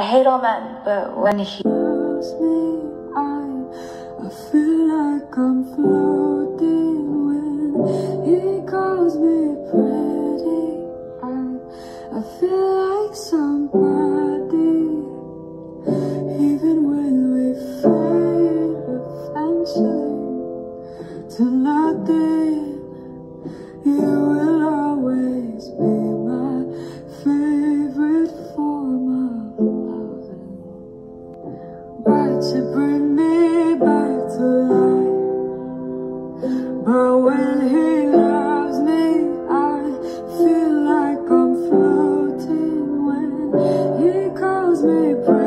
I hate all men, but when he loves me, I, I feel like I'm floating when he calls me pretty. I, I feel like somebody, even when we fade eventually to nothing. You will To bring me back to life. But when he loves me, I feel like I'm floating when he calls me.